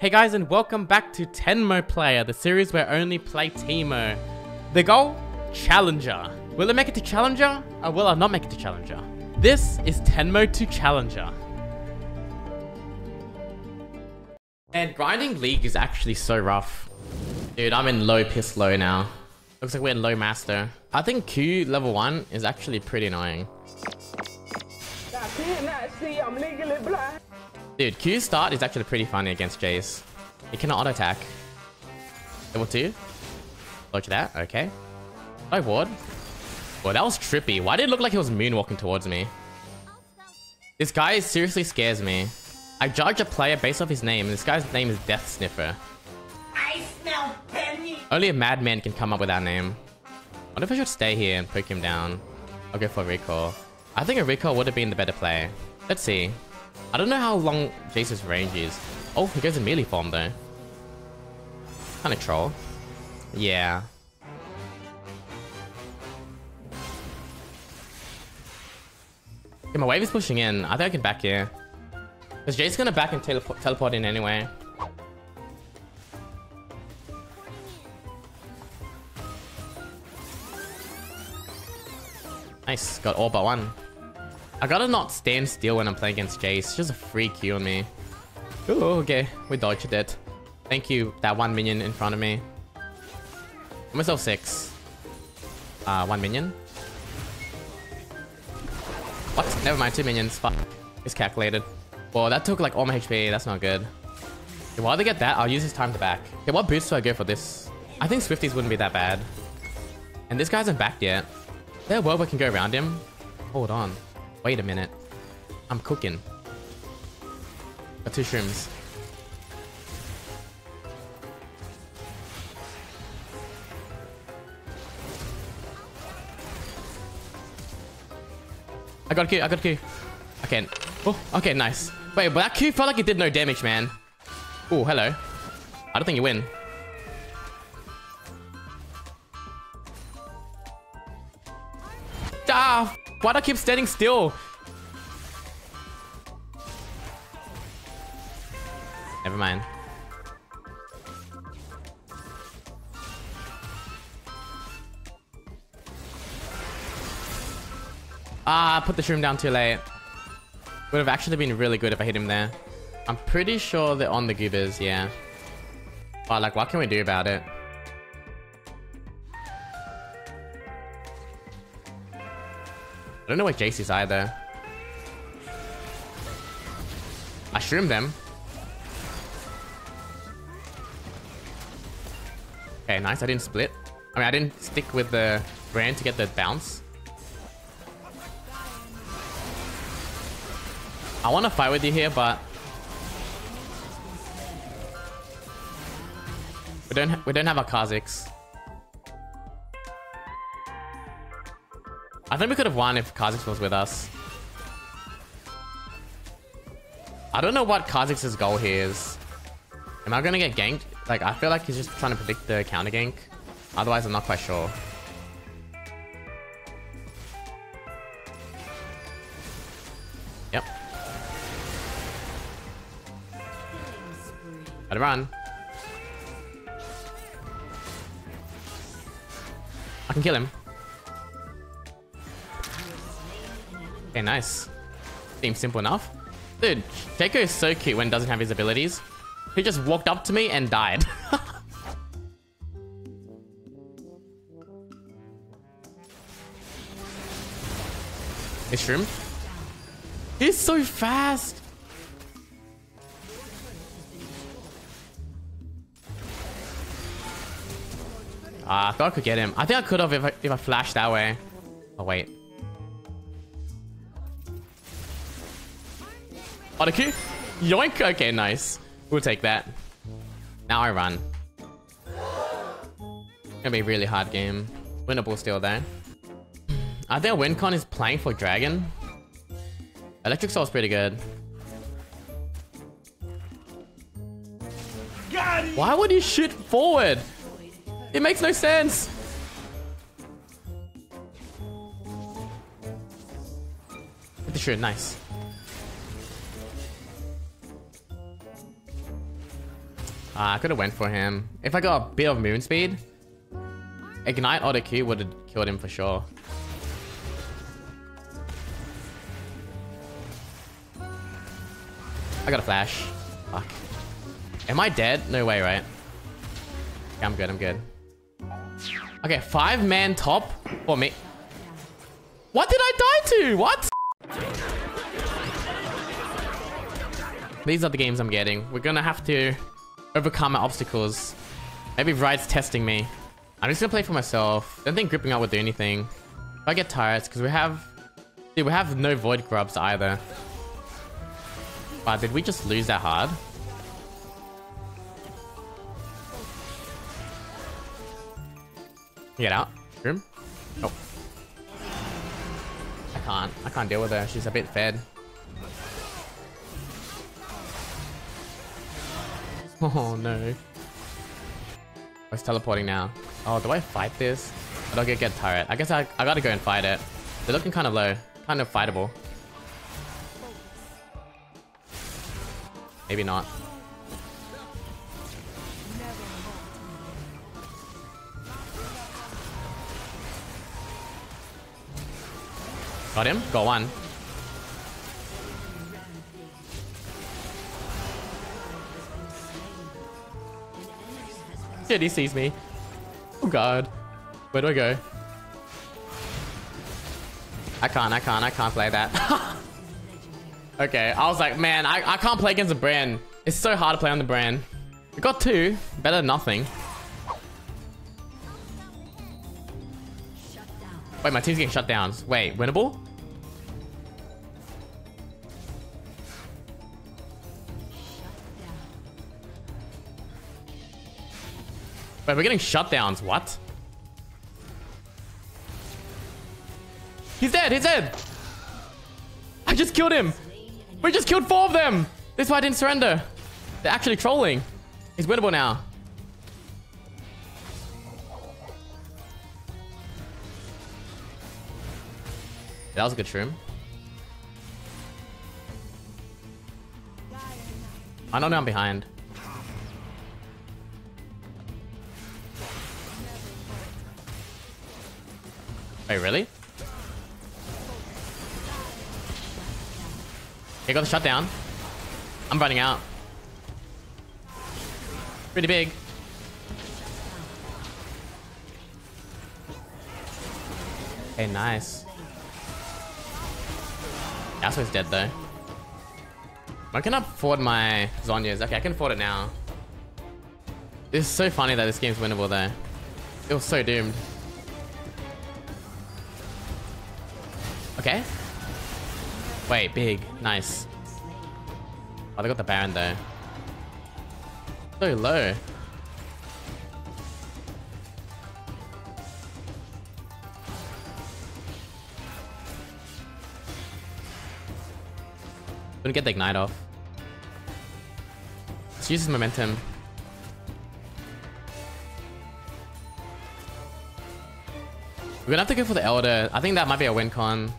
Hey guys and welcome back to Tenmo Player, the series where I only play Teemo. The goal? Challenger. Will it make it to Challenger? Or will I not make it to Challenger? This is Tenmo to Challenger. And grinding League is actually so rough. Dude, I'm in low piss low now. Looks like we're in low master. I think Q level 1 is actually pretty annoying. I I'm legally blind. Dude, Q start is actually pretty funny against Jace. He cannot auto attack. Level 2. Look at that, okay. I ward. Well, that was trippy. Why did it look like he was moonwalking towards me? This guy seriously scares me. I judge a player based off his name, and this guy's name is Death Sniffer. I smell penny. Only a madman can come up with that name. What if I should stay here and poke him down? I'll go for a recall. I think a recall would have been the better play. Let's see. I don't know how long Jace's range is. Oh, he goes in melee form though. Kind of troll. Yeah. Okay, my wave is pushing in. I think I can back here. Because Jace's gonna back and teleport, teleport in anyway. Nice, got all but one. I gotta not stand still when I'm playing against Jace. It's just a free Q on me. Oh, okay. We dodged it. Thank you, that one minion in front of me. I'm myself six. Uh, one minion. What? Never mind, two minions. Fuck. It's calculated. Well, that took like all my HP. That's not good. Okay, while they get that, I'll use his time to back. Okay, what boost do I go for this? I think Swifties wouldn't be that bad. And this guy hasn't backed yet. Is there a world we can go around him? Hold on. Wait a minute. I'm cooking. Got two shrooms. I got a Q, I got a Q. Can. Oh, okay, nice. Wait, but that Q felt like it did no damage, man. Oh, hello. I don't think you win. Ah, why do I keep standing still? Never mind. Ah, put the shroom down too late. Would have actually been really good if I hit him there. I'm pretty sure they're on the goobers, yeah. But like, what can we do about it? I don't know what Jace is either. I shroomed them. Okay, nice. I didn't split. I mean, I didn't stick with the brand to get the bounce. I want to fight with you here, but we don't we don't have our Kha'Zix. I think we could have won if Kha'Zix was with us. I don't know what Kha'Zix's goal here is. Am I gonna get ganked? Like, I feel like he's just trying to predict the counter gank. Otherwise, I'm not quite sure. Yep. Gotta run. I can kill him. Okay, nice. Seems simple enough. Dude, Shaco is so cute when he doesn't have his abilities. He just walked up to me and died. Is Shroom? He's so fast! Ah, I thought I could get him. I think I could have if I, if I flashed that way. Oh, wait. Otaku? Yoink! Okay, nice. We'll take that. Now I run. Gonna be a really hard game. Winnable still though. I think Wincon is playing for Dragon. Electric Soul's pretty good. Why would you shoot forward? It makes no sense. Hit the shoot, nice. Ah, I could have went for him. If I got a bit of moon speed, Ignite auto Q would have killed him for sure. I got a flash. Fuck. Am I dead? No way, right? I'm good, I'm good. Okay, five man top for me. What did I die to? What? These are the games I'm getting. We're gonna have to overcome my obstacles. Maybe Ride's testing me. I'm just gonna play for myself. Don't think gripping up would do anything. If I get tired, because we have... Dude, we have no void grubs either. But did we just lose that hard? Get out. Room. Oh. I can't. I can't deal with her. She's a bit fed. Oh no. I was teleporting now. Oh, do I fight this? I don't get get tired. I guess I, I gotta go and fight it. They're looking kind of low. Kind of fightable. Maybe not. Got him. Got one. Shit, he sees me. Oh god. Where do I go? I can't, I can't, I can't play that. okay, I was like, man, I, I can't play against the brand. It's so hard to play on the brand. We got two. Better than nothing. Wait, my team's getting shut down. Wait, winnable? Wait, we're getting shutdowns. What? He's dead. He's dead. I just killed him. We just killed four of them. This is why I didn't surrender. They're actually trolling. He's winnable now. That was a good shroom. I don't know I'm behind. Wait, really? Here got the shutdown. I'm running out. Pretty big. Okay, nice. Yasuo's dead though. I can afford my Zhonya's. Okay, I can afford it now. It's so funny that this game's winnable though. It was so doomed. Okay. Wait, big. Nice. Oh, they got the Baron though. So low. Gonna get the ignite off. Let's use his momentum. We're gonna have to go for the Elder. I think that might be a win con.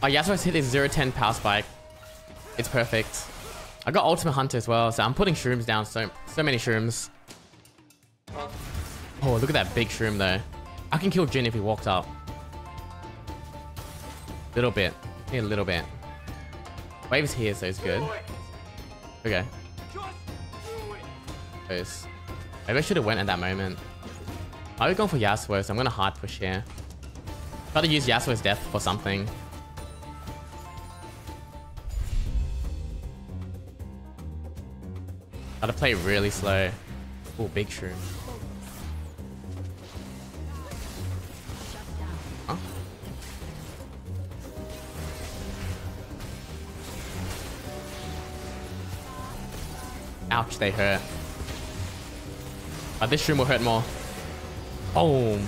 Oh, Yasuo's hit his 0-10 power spike. It's perfect. I got Ultimate Hunter as well, so I'm putting shrooms down. So, so many shrooms. Oh, look at that big shroom though. I can kill Jhin if he walked up. Little bit. a little bit. Wave's here, so it's good. Okay. Close. Maybe I should have went at that moment. I was going for Yasuo, so I'm gonna hard push here. Try to use Yasuo's death for something. Gotta play really slow. Oh, big shroom. Huh? Ouch, they hurt. But this shroom will hurt more. Boom.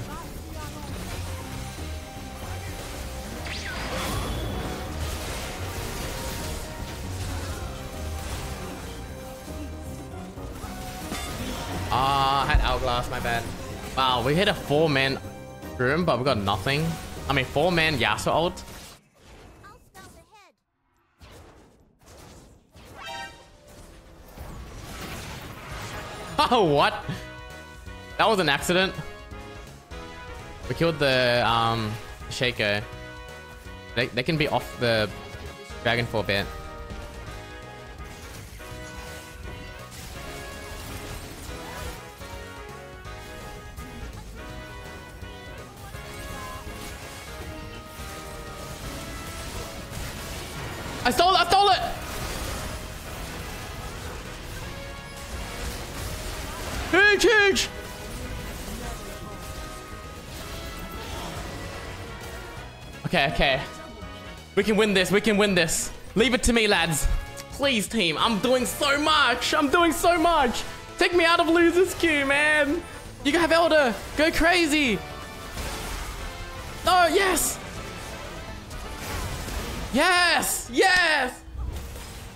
Hourglass, my bad. Wow, we hit a four-man room, but we got nothing. I mean, four-man Yasuo ult. Oh, what? That was an accident. We killed the um Shaco. They they can be off the dragon for a bit. I stole it! I stole it! Huge, huge! Okay, okay. We can win this. We can win this. Leave it to me, lads. Please, team. I'm doing so much. I'm doing so much. Take me out of loser's queue, man. You can have Elder. Go crazy. Oh, yes. Yes! Yes!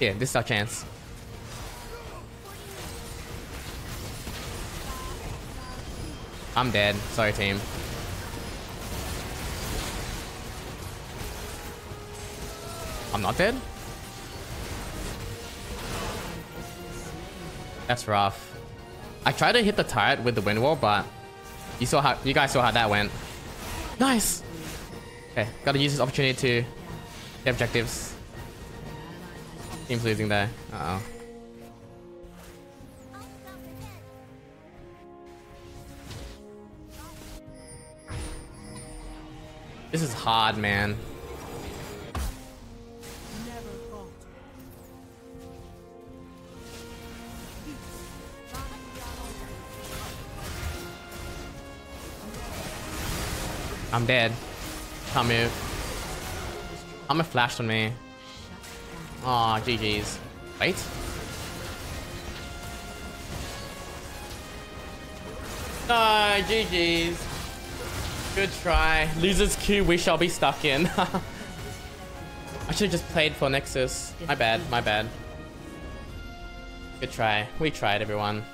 Yeah, this is our chance. I'm dead. Sorry, team. I'm not dead? That's rough. I tried to hit the turret with the wind wall, but you saw how you guys saw how that went. Nice. Okay, gotta use this opportunity to the objectives. Team's losing there. Uh oh. This is hard, man. I'm dead. Can't move. I'm a flash on me. Aw, GG's. Wait. No, GG's. Good try. Losers queue we shall be stuck in. I should have just played for Nexus. My bad, my bad. Good try. We tried, everyone.